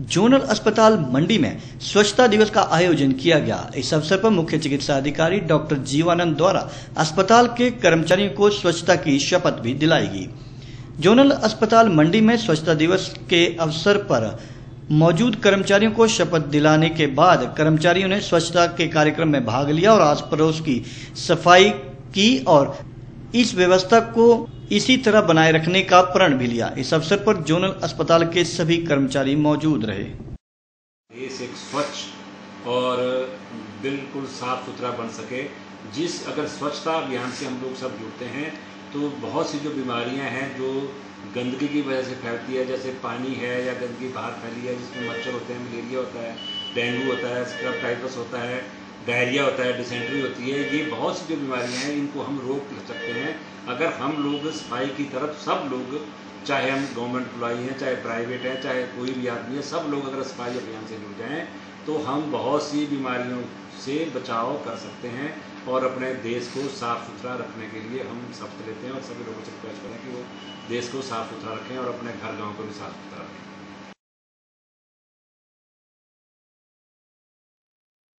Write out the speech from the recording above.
Zonal अस्पताल मंडी में स्वच्छता दिवस का आयोजन किया गया। इस अवसर पर मुख्य चिकित्सा अधिकारी डॉक्टर जीवानंद द्वारा अस्पताल के कर्मचारियों को स्वच्छता की शपथ भी दिलाई गई जोनल अस्पताल मंडी में स्वच्छता दिवस के अवसर पर मौजूद कर्मचारियों को शपथ दिलाने के बाद कर्मचारियों ने स्वच्छता के कार्यक्रम में भाग लिया और आस पड़ोस की सफ़ाई की और इस व्यवस्था को इसी तरह बनाए रखने का प्रण भी लिया। इस अवसर पर जोनल अस्पताल के सभी कर्मचारी मौजूद रहे। एक स्वच्छ और बिल्कुल साफ़ सुथरा बन सके। जिस अगर स्वच्छता अभियान से हम लोग सब जुड़ते हैं तो बहुत सी जो बीमारियाँ हैं, जो गंदगी की वजह से फैलती है, जैसे पानी है या गंदगी बाहर फैली है, जिसमें मच्छर होते हैं, मलेरिया होता है, डेंगू होता है, स्क्रब टाइफस होता है डायरिया होता है डिसेंट्री होती है, ये बहुत सी जो बीमारियाँ हैं, इनको हम रोक सकते हैं। अगर हम लोग सफ़ाई की तरफ़ सब लोग, चाहे हम गवर्नमेंट एम्प्लॉई हैं, चाहे प्राइवेट हैं, चाहे कोई भी आदमी है, सब लोग अगर सफ़ाई अभियान से जुड़ जाएँ तो हम बहुत सी बीमारियों से बचाव कर सकते हैं और अपने देश को साफ़ सुथरा रखने के लिए हम शपथ लेते हैं और सभी लोगों से रिक्वेस्ट करें कि वो देश को साफ़ सुथरा रखें और अपने घर गाँव को भी साफ़ सुथरा रखें।